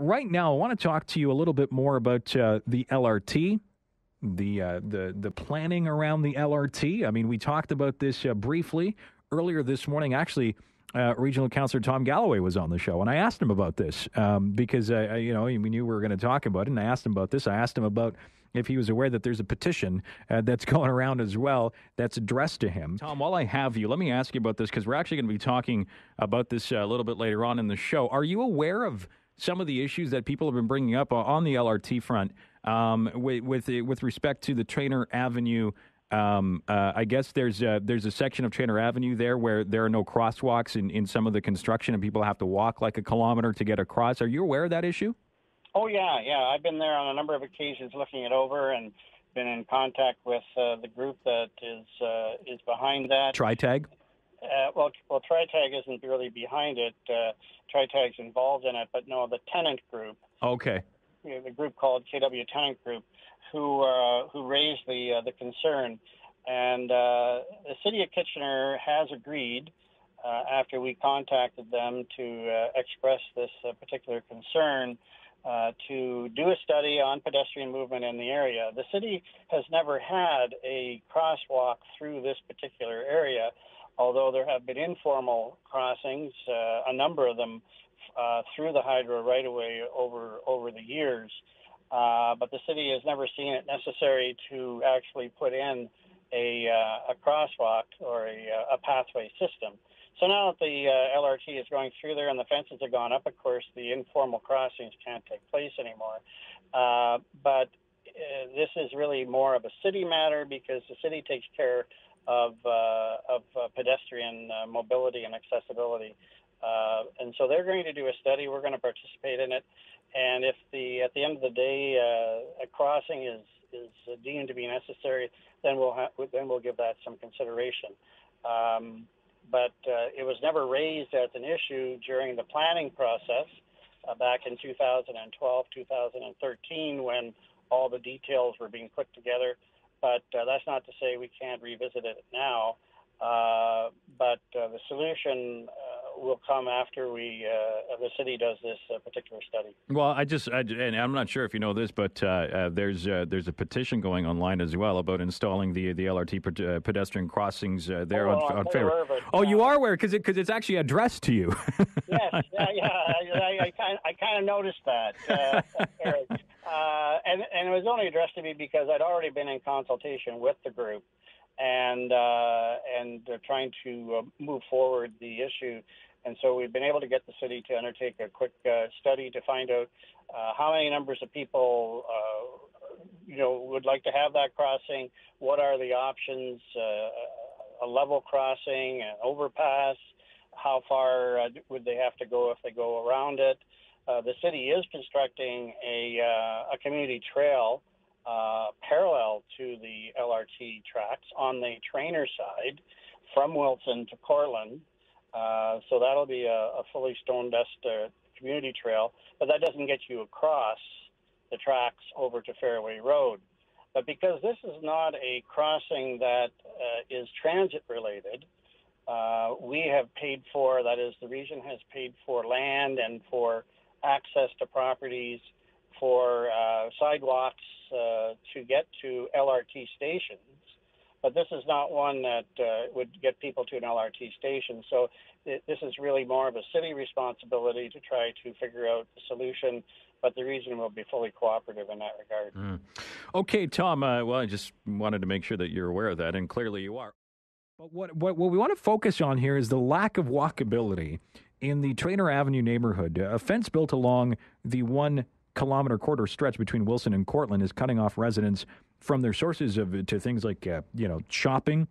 right now, I want to talk to you a little bit more about uh, the LRT, the uh, the the planning around the LRT. I mean, we talked about this uh, briefly earlier this morning. Actually, uh, Regional Councillor Tom Galloway was on the show, and I asked him about this um, because you know we knew we were going to talk about it, and I asked him about this. I asked him about if he was aware that there's a petition uh, that's going around as well that's addressed to him. Tom, while I have you, let me ask you about this because we're actually going to be talking about this uh, a little bit later on in the show. Are you aware of some of the issues that people have been bringing up on the LRT front um, with with, with respect to the Traynor Avenue? Um, uh, I guess there's a, there's a section of Traynor Avenue there where there are no crosswalks in, in some of the construction, and people have to walk like a kilometer to get across. Are you aware of that issue? Oh yeah, yeah. I've been there on a number of occasions, looking it over, and been in contact with uh, the group that is uh, is behind that. TriTag. Uh, well, well, TriTag isn't really behind it. Uh, TriTag's involved in it, but no, the tenant group. Okay. You know, the group called KW Tenant Group, who uh, who raised the uh, the concern, and uh, the city of Kitchener has agreed. Uh, after we contacted them to uh, express this uh, particular concern, uh, to do a study on pedestrian movement in the area. The city has never had a crosswalk through this particular area, although there have been informal crossings, uh, a number of them uh, through the hydro right away over over the years. Uh, but the city has never seen it necessary to actually put in a, uh, a crosswalk or a, a pathway system. So now that the uh, LRT is going through there and the fences have gone up, of course, the informal crossings can't take place anymore. Uh, but uh, this is really more of a city matter because the city takes care of uh, of uh, pedestrian uh, mobility and accessibility. and so they're going to do a study. We're going to participate in it. And if the at the end of the day a crossing is is deemed to be necessary, then we'll ha- then we'll give that some consideration. Um, but uh, it was never raised as an issue during the planning process uh, back in 2012, 2013, when all the details were being put together. But uh, that's not to say we can't revisit it now. Uh, but uh, the solution uh, will come after we uh, the city does this uh, particular study. Well, I just I, and I'm not sure if you know this, but there's there's a petition going online as well about installing the the LRT pedestrian crossings there oh, on, on favor. Oh, you are aware because it, because it's actually addressed to you. yes, yeah, yeah. I, I, kind I kind of noticed that, Eric. and and it was only addressed to me because I'd already been in consultation with the group and uh, and they're trying to uh, move forward the issue. And so we've been able to get the city to undertake a quick uh, study to find out uh, how many numbers of people, uh, you know, would like to have that crossing. What are the options? Uh, a level crossing, an overpass. How far would they have to go if they go around it? The city is constructing a, a community trail uh, parallel to the LRT tracks on the Traynor side from Wilson to Courtland. Uh, so that'll be a, a fully stone dust uh, community trail, but that doesn't get you across the tracks over to Fairway Road. But because this is not a crossing that uh, is transit related, uh, we have paid for, that is, the region has paid for land and for access to properties for uh, sidewalks uh, to get to LRT stations, but this is not one that uh, would get people to an LRT station. So it, this is really more of a city responsibility to try to figure out the solution. But the region will be fully cooperative in that regard. Mm. Okay, Tom. Uh, well, I just wanted to make sure that you're aware of that, and clearly you are. But what, what, what we want to focus on here is the lack of walkability in the Traynor Avenue neighborhood. A fence built along the one kilometer quarter stretch between Wilson and Courtland is cutting off residents from their sources of to things like uh, you know shopping,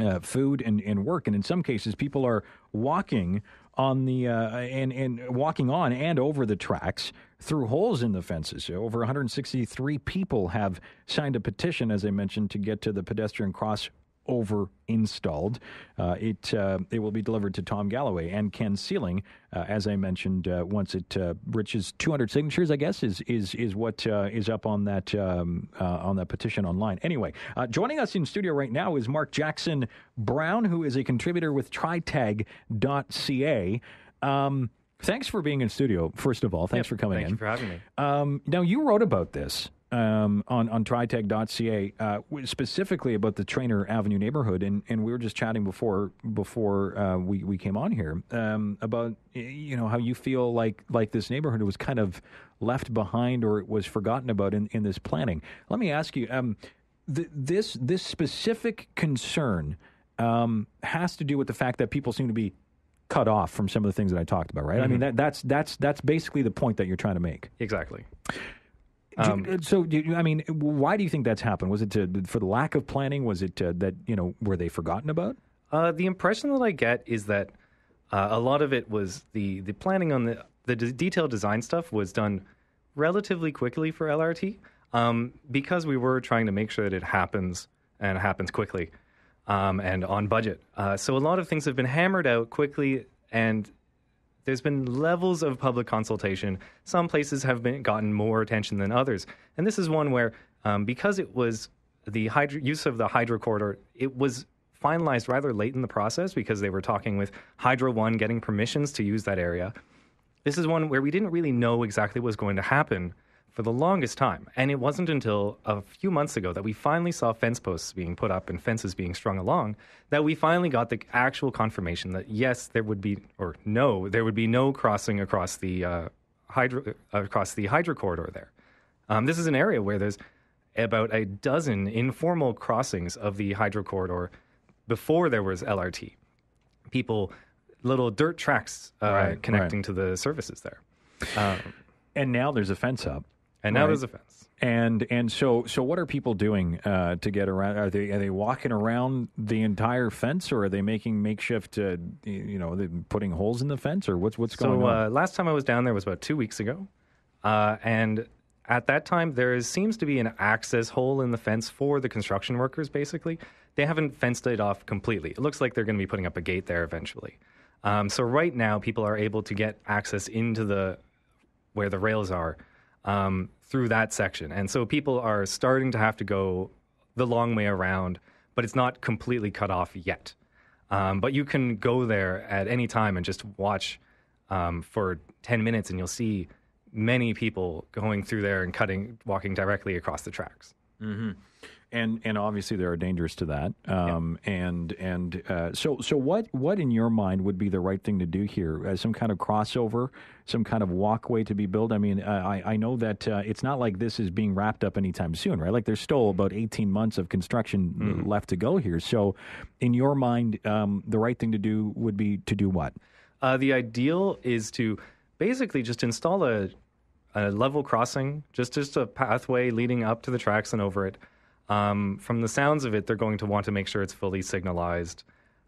uh, food, and, and work. And in some cases, people are walking on the uh, and and walking on and over the tracks through holes in the fences. Over 163 people have signed a petition, as I mentioned, to get to the pedestrian cross over installed. Uh, it uh, it will be delivered to Tom Galloway and Ken Seiling, uh, as I mentioned. Uh, once it uh, reaches 200 signatures, I guess is is is what uh, is up on that um, on that petition online. Anyway, joining us in studio right now is Mark Jackson Brown, who is a contributor with TriTag.ca. Um, Thanks for being in studio. First of all, thanks Yep, for coming thank in. you for having me. Um, now, you wrote about this um, on, on tritag.ca, uh, specifically about the Traynor Avenue neighborhood. And, and we were just chatting before before uh, we, we came on here um, about you know how you feel like, like this neighborhood was kind of left behind or it was forgotten about in, in this planning. Let me ask you um, th- this, this specific concern um, has to do with the fact that people seem to be cut off from some of the things that I talked about, right? I mean, that, that's that's that's basically the point that you're trying to make. Exactly. You- Um, uh, so, do you, I mean, why do you think that's happened? Was it to, for the lack of planning? Was it uh, that you know were they forgotten about? Uh, the impression that I get is that uh, a lot of it was the the planning on the the d- detailed design stuff was done relatively quickly for LRT um, because we were trying to make sure that it happens and happens quickly um, and on budget. Uh, so a lot of things have been hammered out quickly and. There's been levels of public consultation. Some places have been gotten more attention than others, and this is one where, um, because it was the hydro, use of the hydro corridor, it was finalized rather late in the process because they were talking with Hydro One, getting permissions to use that area. This is one where we didn't really know exactly what was going to happen for the longest time. And it wasn't until a few months ago that we finally saw fence posts being put up and fences being strung along that we finally got the actual confirmation that yes, there would be, or no, there would be no crossing across the uh, hydro across the hydro corridor there. Um, this is an area where there's about a dozen informal crossings of the hydro corridor before there was LRT. People, little dirt tracks uh, Right, connecting right. to the services there. Um, And now there's a fence up, and now Right. there's a fence. and and so so what are people doing uh, to get around? Are they are they walking around the entire fence, or are they making makeshift? Uh, you know, putting holes in the fence, or what's what's going So on? uh, last time I was down there was about two weeks ago, uh, and at that time there is, seems to be an access hole in the fence for the construction workers. Basically, they haven't fenced it off completely. It looks like they're going to be putting up a gate there eventually. Um, so right now, people are able to get access into the where the rails are um, through that section, and so people are starting to have to go the long way around, but it's not completely cut off yet. Um, but you can go there at any time and just watch um, for 10 minutes, and you'll see many people going through there and cutting, walking directly across the tracks. And and obviously there are dangers to that. Um, And and uh, so so what what in your mind would be the right thing to do here? Uh, some kind of crossover, some kind of walkway to be built. I mean, uh, I I know that uh, it's not like this is being wrapped up anytime soon, right? Like there's still about 18 months of construction left to go here. So, in your mind, um, the right thing to do would be to do what? Uh, the ideal is to basically just install a, a level crossing, just just a pathway leading up to the tracks and over it. Um, from the sounds of it, they're going to want to make sure it's fully signalized.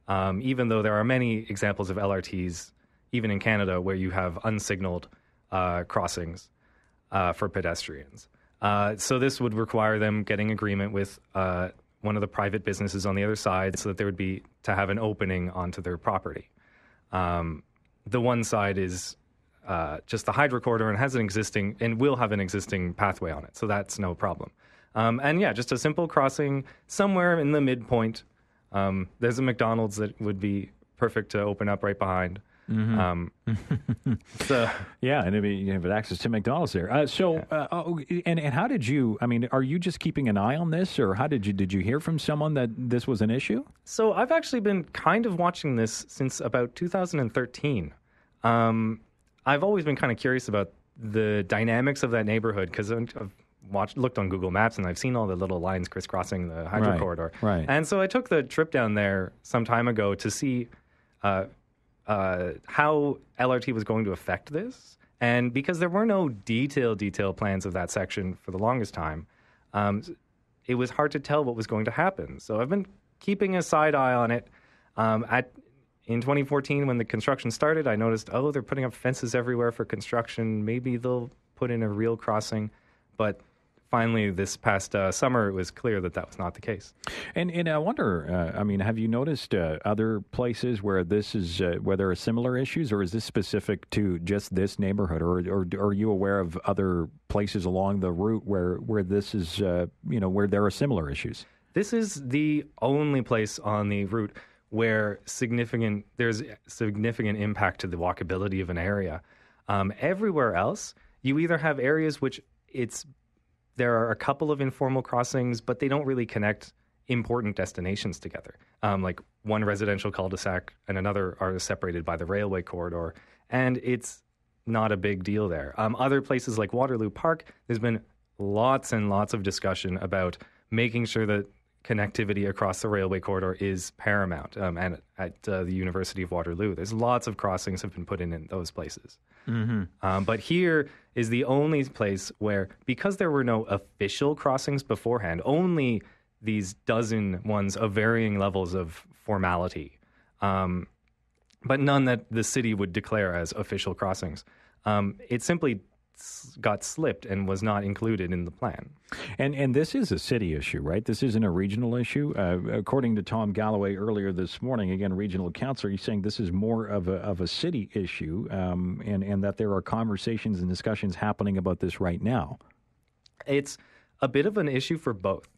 Um, even though there are many examples of LRTs, even in Canada, where you have unsignaled uh, crossings uh, for pedestrians. Uh, so this would require them getting agreement with uh, one of the private businesses on the other side, so that there would be to have an opening onto their property. Um, the one side is uh, just the hydro corridor and has an existing and will have an existing pathway on it, so that's no problem. Um, and yeah, just a simple crossing somewhere in the midpoint. Um, there's a McDonald's that would be perfect to open up right behind. Um, so Yeah, and maybe you have access to McDonald's there. Uh, so, uh, oh, and and how did you? I mean, are you just keeping an eye on this, or how did you? Did you hear from someone that this was an issue? So I've actually been kind of watching this since about 2013. Um, I've always been kind of curious about the dynamics of that neighborhood because I've watched, looked on Google Maps and I've seen all the little lines crisscrossing the hydro Right, corridor. right. And so I took the trip down there some time ago to see uh, uh, how LRT was going to affect this. And because there were no detailed, detailed plans of that section for the longest time, um, it was hard to tell what was going to happen. So I've been keeping a side eye on it. Um, at in 2014, when the construction started, I noticed, oh, they're putting up fences everywhere for construction. Maybe they'll put in a real crossing. But finally, this past uh, summer, it was clear that that was not the case. And and I wonder, uh, I mean, have you noticed uh, other places where this is uh, where there are similar issues, or is this specific to just this neighborhood, or or are you aware of other places along the route where where this is, uh, you know, where there are similar issues? This is the only place on the route where significant there's significant impact to the walkability of an area. Um, everywhere else, you either have areas which it's there are a couple of informal crossings, but they don't really connect important destinations together. Um, like one residential cul-de-sac and another are separated by the railway corridor, and it's not a big deal there. Um, other places like Waterloo Park, there's been lots and lots of discussion about making sure that connectivity across the railway corridor is paramount. Um, and at uh, the University of Waterloo, there's lots of crossings have been put in in those places. Mm-hmm. Um, but here is the only place where, because there were no official crossings beforehand, only these dozen ones of varying levels of formality, um, but none that the city would declare as official crossings. Um, it simply got slipped and was not included in the plan. And and this is a city issue, right? This isn't a regional issue. Uh, according to Tom Galloway earlier this morning, again, regional councillor, he's saying this is more of a of a city issue, um, and and that there are conversations and discussions happening about this right now. It's a bit of an issue for both.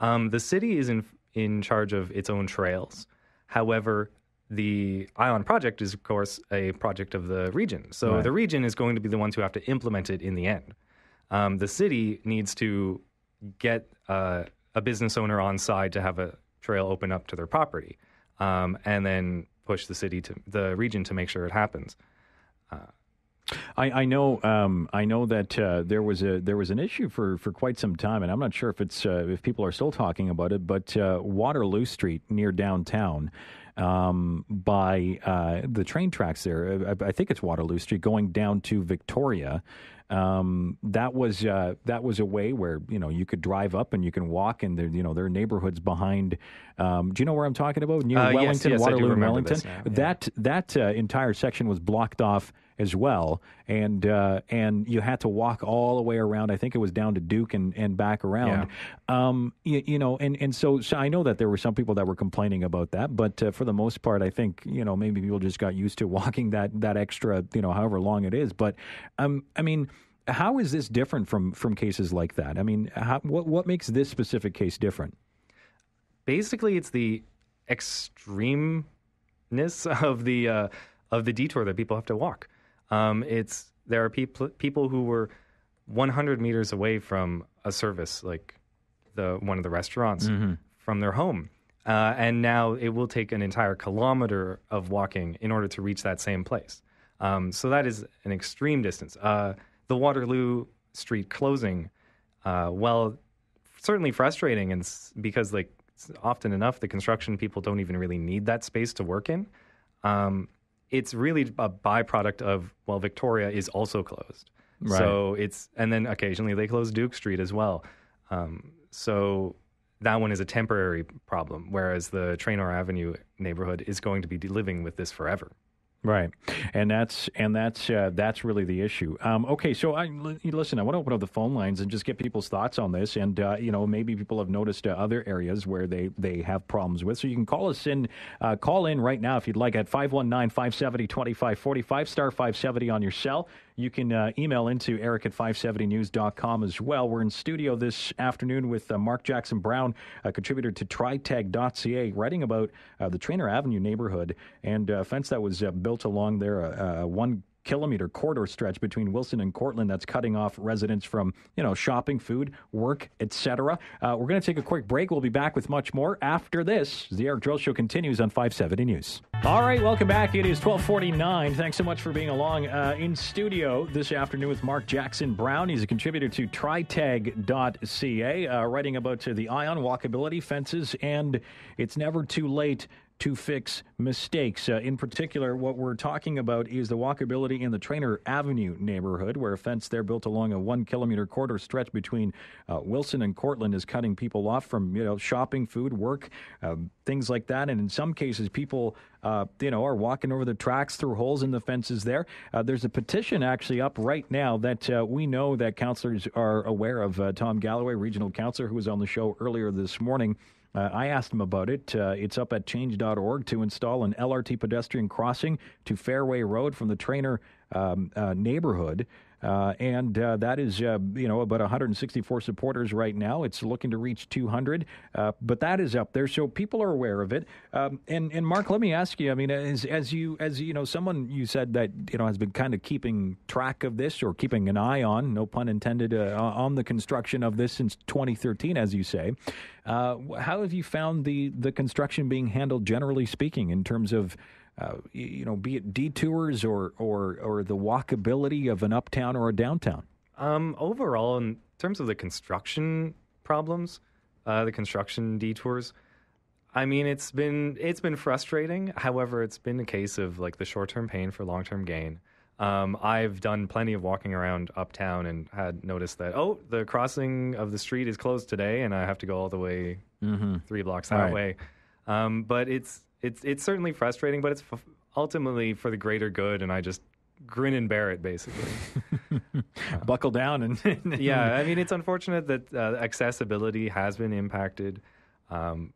Um, the city is in in charge of its own trails. However, the ION project is, of course, a project of the region. So right. the region is going to be the ones who have to implement it in the end. Um, the city needs to get uh, a business owner on side to have a trail open up to their property, um, and then push the city to the region to make sure it happens. Uh, I, I, know. Um, I know that uh, there was a there was an issue for, for quite some time, and I'm not sure if it's uh, if people are still talking about it. But uh, Waterloo Street near downtown, um, by uh, the train tracks there. I, I, think it's Waterloo Street going down to Victoria. Um, that was uh, that was a way where you know you could drive up and you can walk, and there you know there are neighborhoods behind. Um, do you know where I'm talking about? Near uh, Wellington, yes, yes, Waterloo, Wellington. Yeah. That that uh, entire section was blocked off as well, and uh, and you had to walk all the way around. I think it was down to Duke and, and back around. Yeah. Um, you, you, know, and and so, so I know that there were some people that were complaining about that, but uh, for the most part, I think you know maybe people just got used to walking that that extra you know however long it is. But um, I mean. How is this different from, from cases like that? I mean, how, what what makes this specific case different? Basically, it's the extremeness of the uh, of the detour that people have to walk. Um, it's there are people people who were 100 meters away from a service like the one of the restaurants mm-hmm. from their home, uh, and now it will take an entire kilometer of walking in order to reach that same place. Um, so that is an extreme distance. Uh, the Waterloo Street closing, uh, well, certainly frustrating, and because like often enough, the construction people don't even really need that space to work in. Um, it's really a byproduct of well, Victoria is also closed. Right. So it's and then occasionally they close Duke Street as well. Um, so that one is a temporary problem, whereas the Traynor Avenue neighborhood is going to be living with this forever. Right, and that's and that's uh, that's really the issue. Um, okay, so I listen. I want to open up the phone lines and just get people's thoughts on this, and uh, you know maybe people have noticed uh, other areas where they they have problems with. So you can call us in, uh, call in right now if you'd like at 519-570-2545 star five seventy on your cell. You can uh, email into eric at 570news.com as well. We're in studio this afternoon with uh, Mark Jackson Brown, a contributor to tritag.ca, writing about uh, the Traynor Avenue neighborhood and a fence that was uh, built along there, uh, uh, one kilometer corridor stretch between Wilson and Courtland that's cutting off residents from, you know, shopping, food, work, etc. Uh, we're going to take a quick break. We'll be back with much more after this. The Eric Drozd Show continues on 570 News. All right, welcome back. It is 1249. Thanks so much for being along uh, in studio this afternoon with Mark Jackson Brown. He's a contributor to tritag.ca, uh, writing about the ion walkability fences, and it's never too late to fix mistakes. Uh, in particular, what we're talking about is the walkability in the Traynor Avenue neighborhood, where a fence there built along a one kilometer corridor stretch between uh, Wilson and Courtland is cutting people off from you know shopping, food, work, uh, things like that. And in some cases, people uh, you know are walking over the tracks through holes in the fences. There, uh, there's a petition actually up right now that uh, we know that councillors are aware of. Tom Galloway, regional councillor, who was on the show earlier this morning. Uh, I asked him about it. Uh, it's up at change.org to install an LRT pedestrian crossing to Fairway Road from the Traynor um, uh, neighborhood. uh, and uh, that is uh, you know about 164 supporters right now. It's looking to reach 200, uh, but that is up there, so people are aware of it. Um, and and Mark, let me ask you. I mean, as as you as you know, someone you said that you know has been kind of keeping track of this or keeping an eye on, no pun intended, uh, on the construction of this since 2013, as you say. How have you found the the construction being handled, generally speaking, in terms of uh, you know, be it detours or or or the walkability of an uptown or a downtown? Um, overall, in terms of the construction problems, uh, the construction detours, I mean, it's been it's been frustrating. However, it's been a case of like the short term pain for long term gain. Um, I've done plenty of walking around uptown and had noticed that oh, the crossing of the street is closed today, and I have to go all the way mm-hmm. three blocks that right. way. Um, but it's it's it's certainly frustrating, but it's f- ultimately for the greater good, and I just grin and bear it basically. Buckle down and yeah, I mean it's unfortunate that uh, accessibility has been impacted, um,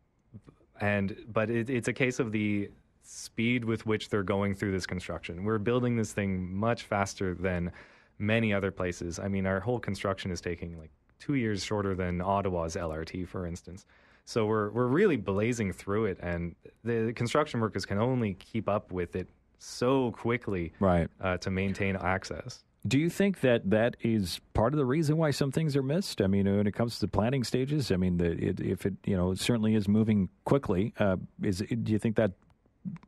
and but it, it's a case of the speed with which they're going through this construction. We're building this thing much faster than many other places. I mean, our whole construction is taking like two years shorter than Ottawa's LRT, for instance. So we're we're really blazing through it, and the construction workers can only keep up with it so quickly, right, uh, to maintain access. Do you think that that is part of the reason why some things are missed? I mean, when it comes to the planning stages, I mean, the, it, if it you know it certainly is moving quickly, uh, is do you think that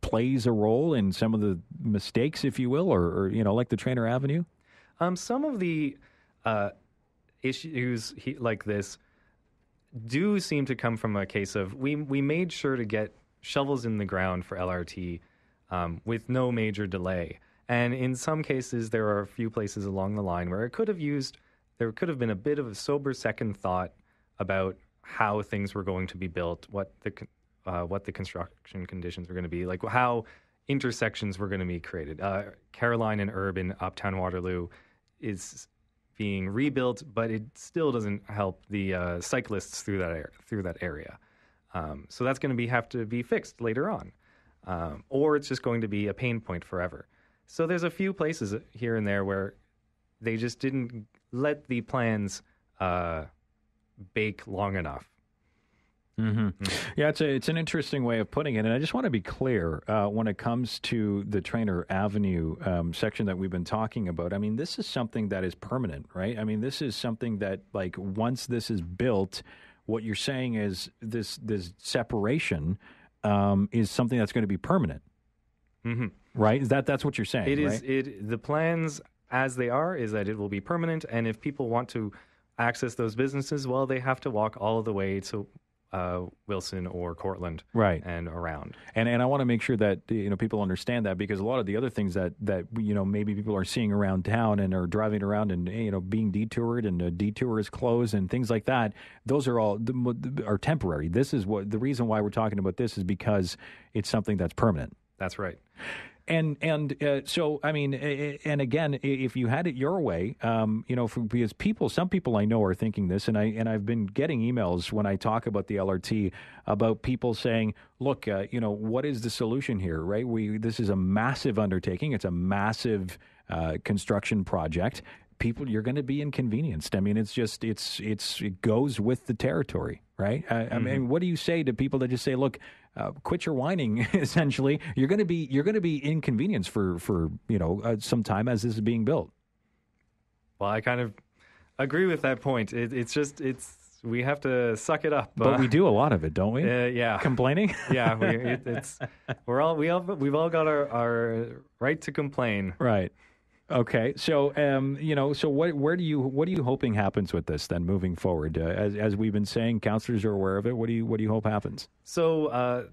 plays a role in some of the mistakes, if you will, or, or you know, like the Traynor Avenue? Um, some of the uh, issues he, like this do seem to come from a case of we we made sure to get shovels in the ground for LRT um, with no major delay. And in some cases, there are a few places along the line where it could have used there could have been a bit of a sober second thought about how things were going to be built, what the uh, what the construction conditions were going to be, like how intersections were going to be created. Uh, Caroline and Urban, Uptown Waterloo, is being rebuilt, but it still doesn't help the uh, cyclists through that through that area. Um, so that's going to be have to be fixed later on, um, or it's just going to be a pain point forever. So there's a few places here and there where they just didn't let the plans uh, bake long enough. Mm-hmm. Yeah, it's a, it's an interesting way of putting it, and I just want to be clear uh, when it comes to the Traynor Avenue um, section that we've been talking about. I mean, this is something that is permanent, right? I mean, this is something that, like, once this is built, what you're saying is this this separation um, is something that's going to be permanent, mm-hmm. right? Is that that's what you're saying? It right? is. It the plans as they are is that it will be permanent, and if people want to access those businesses, well, they have to walk all the way to uh, Wilson or Courtland, right, and around. And and I want to make sure that you know people understand that because a lot of the other things that that you know maybe people are seeing around town and are driving around and you know being detoured and a detour is closed and things like that, those are all are temporary. This is what the reason why we're talking about this is because it's something that's permanent. That's right. And and uh, so I mean, and again, if you had it your way, um, you know, for, because people, some people I know are thinking this, and I and I've been getting emails when I talk about the LRT about people saying, look, uh, you know, what is the solution here? Right? We this is a massive undertaking. It's a massive uh, construction project. People, you're going to be inconvenienced. I mean, it's just it's it's it goes with the territory, right? I, mm-hmm. I mean, what do you say to people that just say, look, uh, quit your whining. Essentially, you're going to be you're going to be inconvenienced for for you know uh, some time as this is being built. Well, I kind of agree with that point. It, it's just it's we have to suck it up. But uh, we do a lot of it, don't we? Uh, yeah, complaining. yeah, we, it, it's we're all we all we've all got our, our right to complain. Right. Okay, so um, you know, so what, where do you, what are you hoping happens with this then moving forward? Uh, as, as we've been saying, councillors are aware of it. What do you, what do you hope happens? So uh,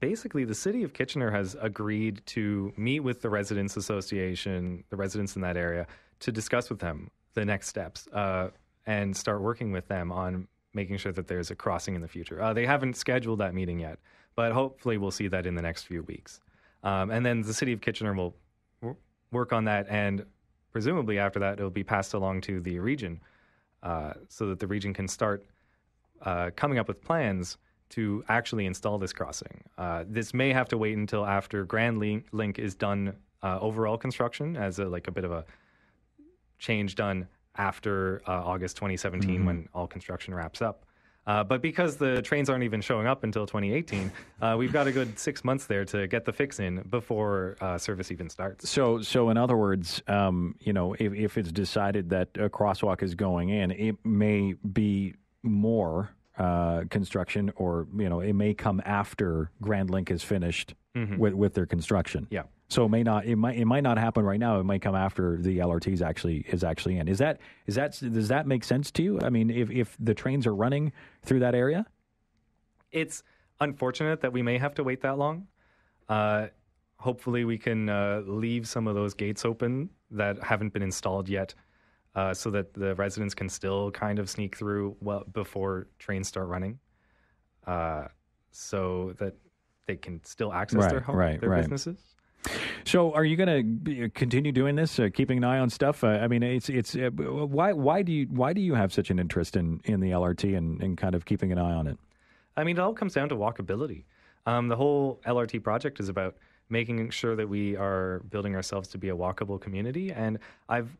basically, the city of Kitchener has agreed to meet with the residents association, the residents in that area, to discuss with them the next steps uh, and start working with them on making sure that there's a crossing in the future. Uh, they haven't scheduled that meeting yet, but hopefully, we'll see that in the next few weeks. Um, and then the city of Kitchener will work on that, and presumably after that, it'll be passed along to the region uh, so that the region can start uh, coming up with plans to actually install this crossing. Uh, this may have to wait until after Grand Link is done uh, overall construction as a, like a bit of a change done after uh, August 2017 Mm-hmm. when all construction wraps up. Uh, but because the trains aren't even showing up until 2018, uh, we've got a good six months there to get the fix in before uh, service even starts. So, so in other words, um, you know, if, if it's decided that a crosswalk is going in, it may be more uh, construction, or you know, it may come after GrandLinq is finished with with their construction. Yeah. So it may not it might it might not happen right now. It might come after the LRT is actually is actually in. Is that is that does that make sense to you? I mean, if if the trains are running through that area, It's unfortunate that we may have to wait that long. Uh, hopefully, we can uh, leave some of those gates open that haven't been installed yet, uh, so that the residents can still kind of sneak through well before trains start running, uh, so that they can still access Right, their home, right, their right. businesses. So, are you going to continue doing this, uh, keeping an eye on stuff? Uh, I mean, it's it's uh, why why do you why do you have such an interest in, in the LRT and, and kind of keeping an eye on it? I mean, it all comes down to walkability. Um, the whole LRT project is about making sure that we are building ourselves to be a walkable community. And I've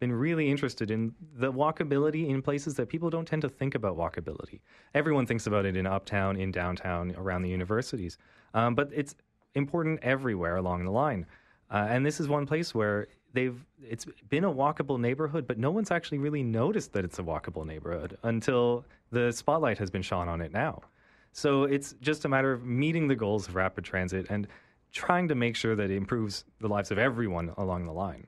been really interested in the walkability in places that people don't tend to think about walkability. Everyone thinks about it in uptown, in downtown, around the universities. Um, but it's important everywhere along the line. Uh, and this is one place where they've it's been a walkable neighborhood, but no one's actually really noticed that it's a walkable neighborhood until the spotlight has been shone on it now. So it's just a matter of meeting the goals of rapid transit and trying to make sure that it improves the lives of everyone along the line.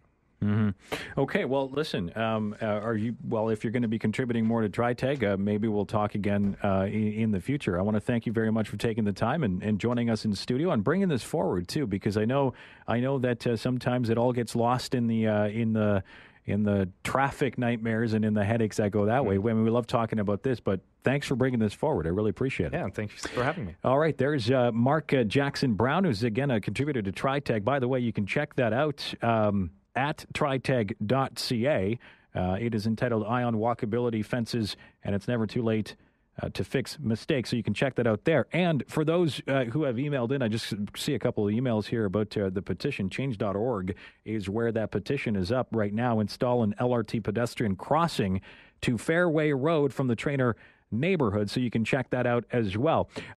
Okay, well, listen. Um, uh, are you well? If you're going to be contributing more to TriTag, uh, maybe we'll talk again uh, in, in the future. I want to thank you very much for taking the time and, and joining us in the studio and bringing this forward too, because I know I know that uh, sometimes it all gets lost in the uh, in the in the traffic nightmares and in the headaches that go that way. I mean, we love talking about this, but thanks for bringing this forward. I really appreciate it. Yeah, thank you for having me. All right, there's uh, Mark uh, Jackson Brown, who's again a contributor to TriTag. By the way, you can check that out um, at tritag.ca. Uh, it is entitled Ion Walkability Fences, and it's never too late uh, to fix mistakes. So you can check that out there. And for those uh, who have emailed in, I just see a couple of emails here about uh, the petition. Change.org is where that petition is up right now. Install an LRT pedestrian crossing to Fairway Road from the Traynor neighborhood. So you can check that out as well.